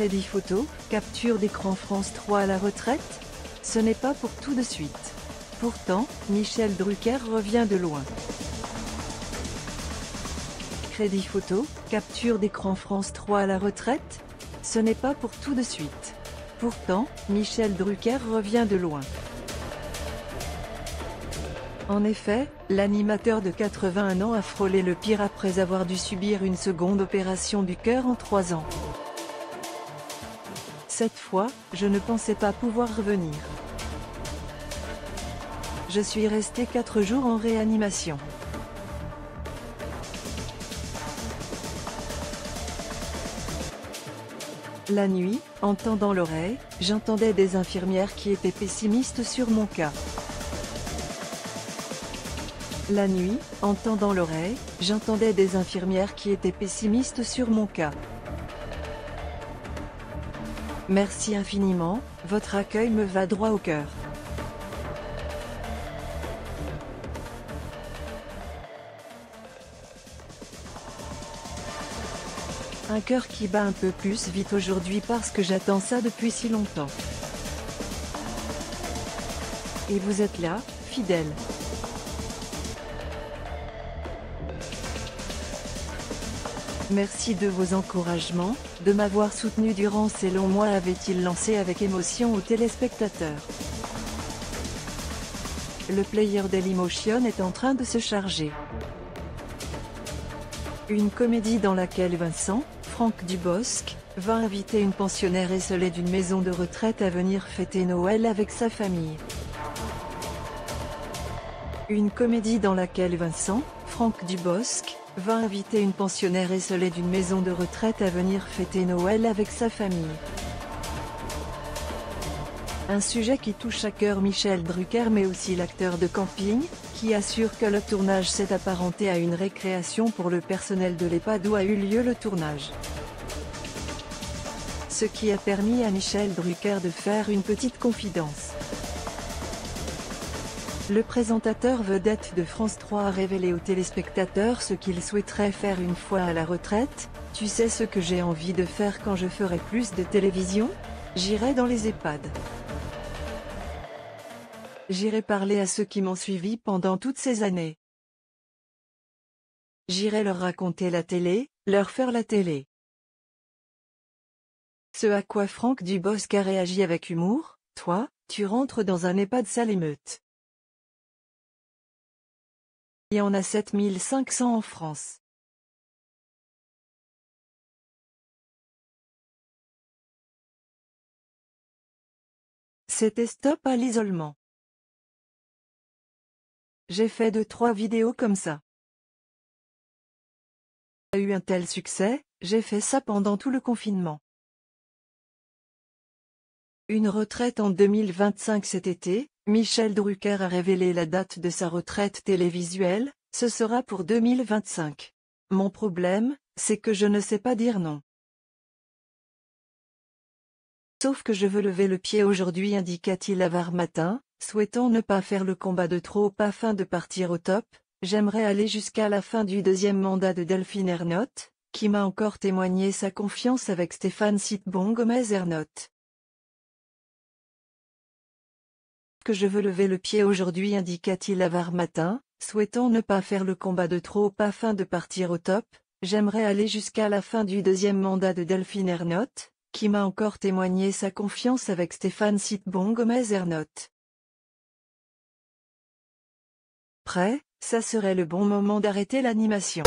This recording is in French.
Crédit photo, capture d'écran France 3 à la retraite? Ce n'est pas pour tout de suite. Pourtant, Michel Drucker revient de loin. Crédit photo, capture d'écran France 3 à la retraite? Ce n'est pas pour tout de suite. Pourtant, Michel Drucker revient de loin. En effet, l'animateur de 81 ans a frôlé le pire après avoir dû subir une seconde opération du cœur en trois ans. Cette fois, je ne pensais pas pouvoir revenir. Je suis resté 4 jours en réanimation. La nuit, en tendant l'oreille, j'entendais des infirmières qui étaient pessimistes sur mon cas. La nuit, en tendant l'oreille, j'entendais des infirmières qui étaient pessimistes sur mon cas. Merci infiniment, votre accueil me va droit au cœur. Un cœur qui bat un peu plus vite aujourd'hui parce que j'attends ça depuis si longtemps. Et vous êtes là, fidèle. Merci de vos encouragements, de m'avoir soutenu durant ces longs mois avait-il lancé avec émotion aux téléspectateurs. Le player Dailymotion est en train de se charger. Une comédie dans laquelle Vincent, Franck Dubosc, va inviter une pensionnaire esselée d'une maison de retraite à venir fêter Noël avec sa famille. Une comédie dans laquelle Vincent, Franck Dubosc, va inviter une pensionnaire esselée d'une maison de retraite à venir fêter Noël avec sa famille. Un sujet qui touche à cœur Michel Drucker mais aussi l'acteur de camping, qui assure que le tournage s'est apparenté à une récréation pour le personnel de l'EHPAD où a eu lieu le tournage. Ce qui a permis à Michel Drucker de faire une petite confidence. Le présentateur vedette de France 3 a révélé aux téléspectateurs ce qu'il souhaiterait faire une fois à la retraite. Tu sais ce que j'ai envie de faire quand je ferai plus de télévision? J'irai dans les EHPAD. J'irai parler à ceux qui m'ont suivi pendant toutes ces années. J'irai leur raconter la télé, leur faire la télé. Ce à quoi Franck Dubosc a réagi avec humour, toi, tu rentres dans un EHPAD sale émeute. Il y en a 7500 en France. C'était stop à l'isolement. J'ai fait deux trois vidéos comme ça. A eu un tel succès, j'ai fait ça pendant tout le confinement. Une retraite en 2025 cet été, Michel Drucker a révélé la date de sa retraite télévisuelle, ce sera pour 2025. Mon problème, c'est que je ne sais pas dire non. Sauf que je veux lever le pied aujourd'hui indiqua-t-il à Var Matin, souhaitant ne pas faire le combat de trop afin de partir au top, j'aimerais aller jusqu'à la fin du deuxième mandat de Delphine Ernotte, qui m'a encore témoigné sa confiance avec Stéphane Sitbon Gomez Ernotte. Que je veux lever le pied aujourd'hui indiqua-t-il à Var Matin, souhaitant ne pas faire le combat de trop afin de partir au top, j'aimerais aller jusqu'à la fin du deuxième mandat de Delphine Ernotte, qui m'a encore témoigné sa confiance avec Stéphane Sitbon Gomez Ernotte. Prêt, ça serait le bon moment d'arrêter l'animation.